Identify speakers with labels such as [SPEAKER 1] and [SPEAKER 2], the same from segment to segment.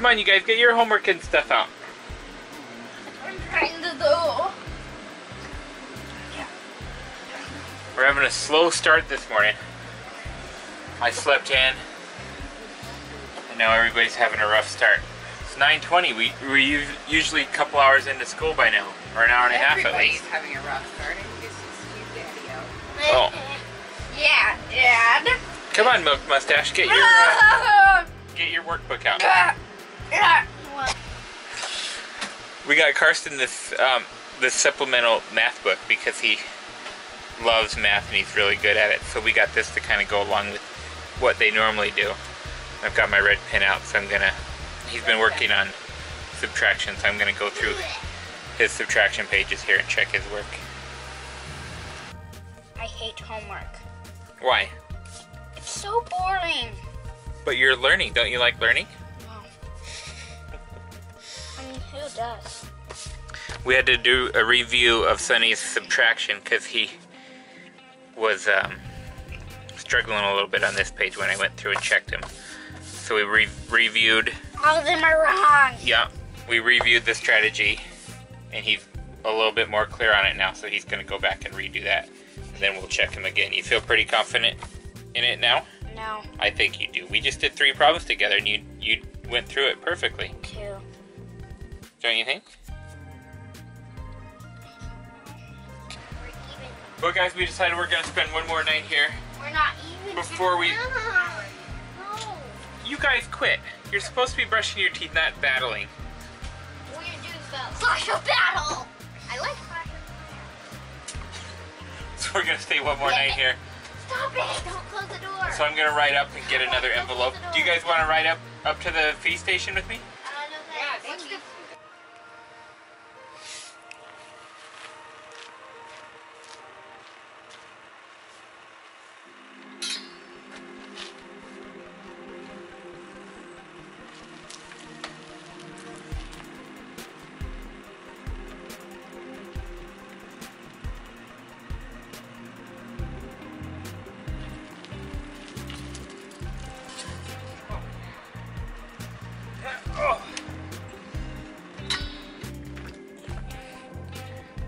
[SPEAKER 1] Come on, you guys, get your homework and stuff out.
[SPEAKER 2] I'm trying to do.
[SPEAKER 1] We're having a slow start this morning. I slept in, and now everybody's having a rough start. It's 9:20. We we're usually a couple hours into school by now, or an hour and a half at least.
[SPEAKER 3] Everybody's
[SPEAKER 1] least.
[SPEAKER 3] having a rough start. I guess it's you, Daddy.
[SPEAKER 1] Oh.
[SPEAKER 2] Yeah, Dad.
[SPEAKER 1] Come on, Milk Mustache, get your uh, get your workbook out. We got Karsten this um, this supplemental math book because he loves math and he's really good at it. So we got this to kind of go along with what they normally do. I've got my red pen out, so I'm gonna. He's been working on subtraction, so I'm gonna go through his subtraction pages here and check his work.
[SPEAKER 2] I hate homework.
[SPEAKER 1] Why?
[SPEAKER 2] It's so boring.
[SPEAKER 1] But you're learning, don't you like learning?
[SPEAKER 2] No. I mean, who does?
[SPEAKER 1] We had to do a review of Sonny's subtraction because he was um, struggling a little bit on this page when I went through and checked him. So we re- reviewed,
[SPEAKER 2] All of them are wrong.
[SPEAKER 1] yeah, we reviewed the strategy, and he's a little bit more clear on it now. So he's going to go back and redo that, and then we'll check him again. You feel pretty confident in it now?
[SPEAKER 2] No,
[SPEAKER 1] I think you do. We just did three problems together, and you you went through it perfectly.
[SPEAKER 2] Two.
[SPEAKER 1] Don't you think?
[SPEAKER 2] We're even.
[SPEAKER 1] Well, guys, we decided we're going to spend one more night here.
[SPEAKER 2] We're not even.
[SPEAKER 1] Before we-
[SPEAKER 2] No.
[SPEAKER 1] You guys quit. You're supposed to be brushing your teeth, not battling.
[SPEAKER 2] We're gonna do the Clash of Battle. I like Clash of Battle.
[SPEAKER 1] So we're gonna stay one more night here.
[SPEAKER 2] Stop it! Don't close the door.
[SPEAKER 1] So I'm gonna ride up and get another envelope. Do you guys want to ride up up to the fee station with me?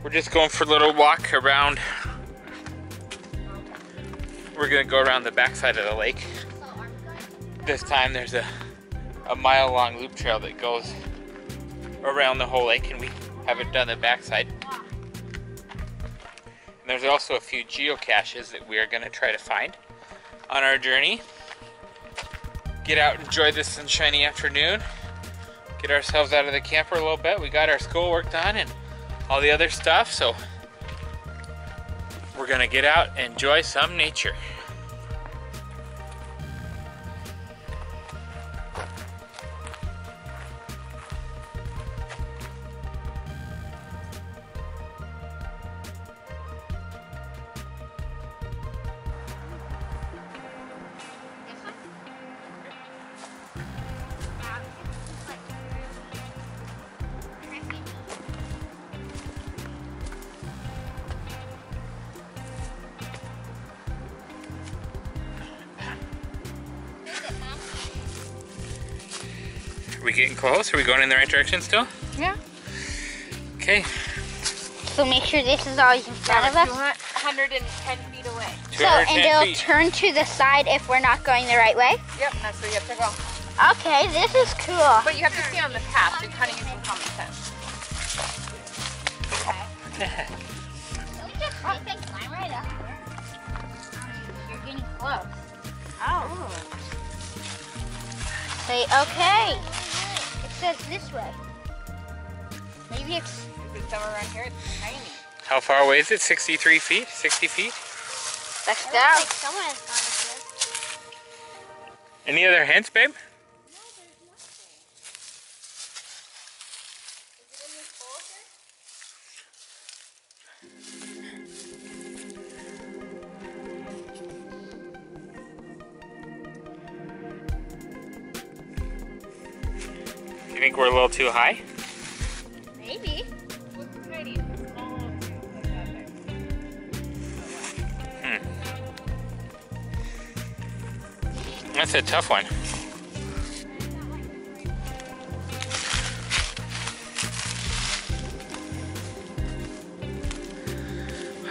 [SPEAKER 1] We're just going for a little walk around. We're gonna go around the backside of the lake. This time there's a, a mile long loop trail that goes around the whole lake and we haven't done the backside. And there's also a few geocaches that we are gonna try to find on our journey. Get out, enjoy this sunshiny afternoon. Get ourselves out of the camper a little bit. We got our schoolwork done and all the other stuff, so we're gonna get out enjoy some nature. We getting close? Are we going in the right direction still?
[SPEAKER 2] Yeah.
[SPEAKER 1] Okay,
[SPEAKER 2] So make sure this is always in front of us.
[SPEAKER 3] 210 feet away.
[SPEAKER 2] So, and it'll
[SPEAKER 1] feet.
[SPEAKER 2] turn to the side if we're not going the right way.
[SPEAKER 3] Yep, that's where you have to go.
[SPEAKER 2] Okay, this is cool.
[SPEAKER 3] But you have to stay on the path. You're kind of using common sense.
[SPEAKER 2] You're getting close. Oh. Say okay. It says this way. Maybe it's
[SPEAKER 3] it's somewhere around here, it's tiny.
[SPEAKER 1] How far away is it? 63 feet? 60 feet?
[SPEAKER 2] back down.
[SPEAKER 4] someone has gone here.
[SPEAKER 1] Any other hints, babe? think we're a little too high?
[SPEAKER 2] Maybe.
[SPEAKER 3] Hmm.
[SPEAKER 1] That's a tough one.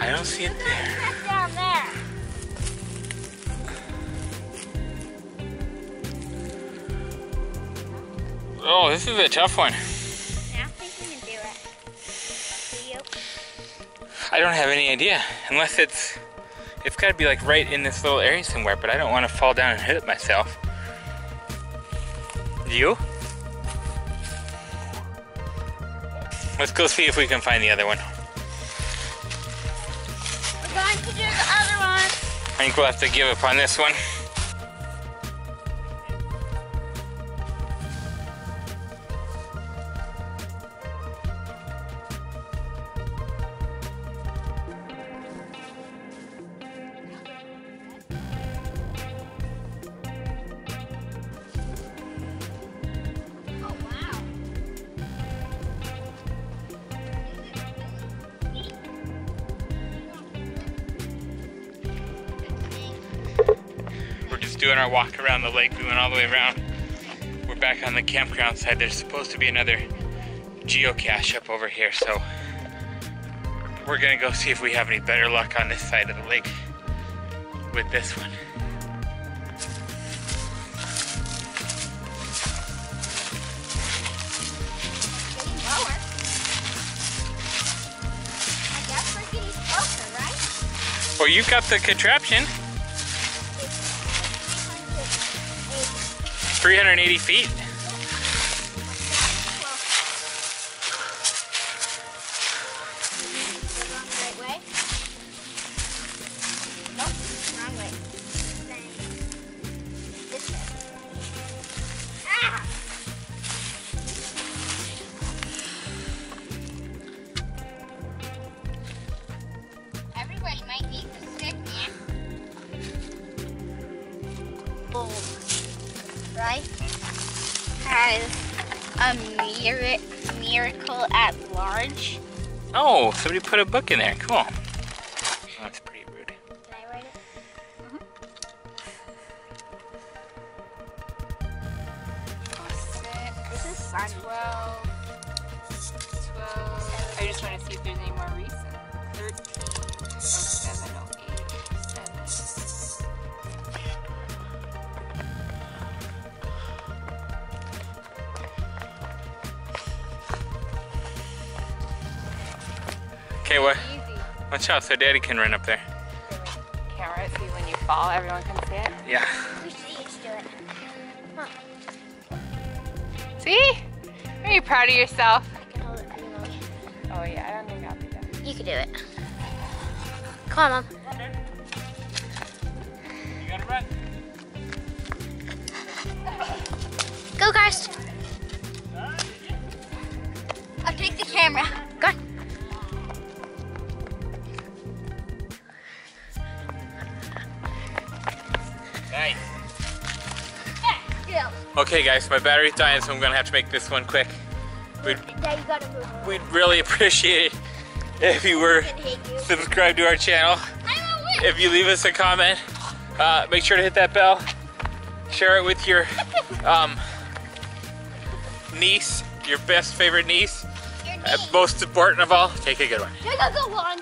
[SPEAKER 1] I don't see it there. Oh, this is a tough one.
[SPEAKER 4] I think we can do it. Do
[SPEAKER 1] I don't have any idea. Unless it's, it's gotta be like right in this little area somewhere, but I don't wanna fall down and hit it myself. You? Let's go see if we can find the other one.
[SPEAKER 4] We're going to do the other one.
[SPEAKER 1] I think we'll have to give up on this one. Doing our walk around the lake. We went all the way around. We're back on the campground side. There's supposed to be another geocache up over here, so we're gonna go see if we have any better luck on this side of the lake with this one.
[SPEAKER 2] Getting lower. I guess we're getting closer, right?
[SPEAKER 1] Well, you've got the contraption, 380 feet.
[SPEAKER 4] Has a mir- miracle at large.
[SPEAKER 1] Oh, somebody put a book in there. Cool. Oh, that's pretty rude.
[SPEAKER 2] Can I write it?
[SPEAKER 3] This is 12. 12. I just want to see if
[SPEAKER 1] Okay, what?
[SPEAKER 3] Easy.
[SPEAKER 1] Watch out so daddy can run up there.
[SPEAKER 3] Camera, see when you fall, everyone can see it.
[SPEAKER 1] Yeah.
[SPEAKER 2] We should each do it.
[SPEAKER 3] See? Are you proud of yourself?
[SPEAKER 2] I can hold it anyway.
[SPEAKER 3] Oh yeah, I don't think I'll be done.
[SPEAKER 2] You can do it. Come on, Mom.
[SPEAKER 1] You gotta run.
[SPEAKER 2] Go, Karst.
[SPEAKER 1] Okay, guys, my battery's dying, so I'm gonna have to make this one quick. We'd,
[SPEAKER 2] Dad, you gotta move.
[SPEAKER 1] we'd really appreciate it if you were
[SPEAKER 2] you.
[SPEAKER 1] subscribed to our channel.
[SPEAKER 2] I will win.
[SPEAKER 1] If you leave us a comment, uh, make sure to hit that bell. Share it with your um, niece, your best favorite niece.
[SPEAKER 2] Your
[SPEAKER 1] Uh, most important of all, take a good one.
[SPEAKER 2] You're gonna go on.